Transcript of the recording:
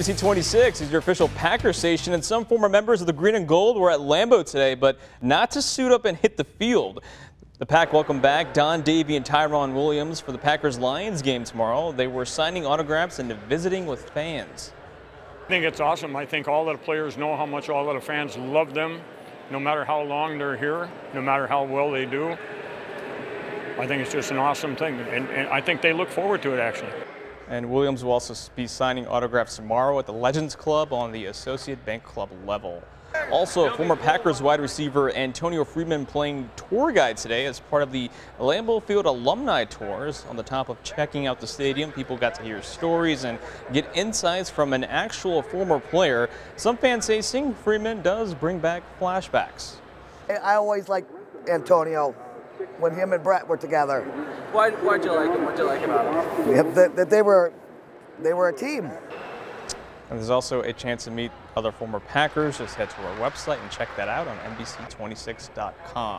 NBC 26 is your official Packer station, and some former members of the Green and Gold were at Lambeau today, but not to suit up and hit the field. The Pack welcome back Don Davey and Tyrone Williams for the Packers-Lions game tomorrow. They were signing autographs and visiting with fans. I think it's awesome. I think all of the players know how much all of the fans love them, no matter how long they're here, no matter how well they do. I think it's just an awesome thing, and, and I think they look forward to it, actually. And Williams will also be signing autographs tomorrow at the Legends Club on the Associated Bank Club level. Also, former Packers wide receiver Antonio Freeman playing tour guide today as part of the Lambeau Field Alumni Tours. On the top of checking out the stadium, people got to hear stories and get insights from an actual former player. Some fans say seeing Freeman does bring back flashbacks. I always like Antonio when him and Brett were together. Why, why'd you like him? What'd you like about him? That, that they were they were a team. And there's also a chance to meet other former Packers. Just head to our website and check that out on NBC26.com.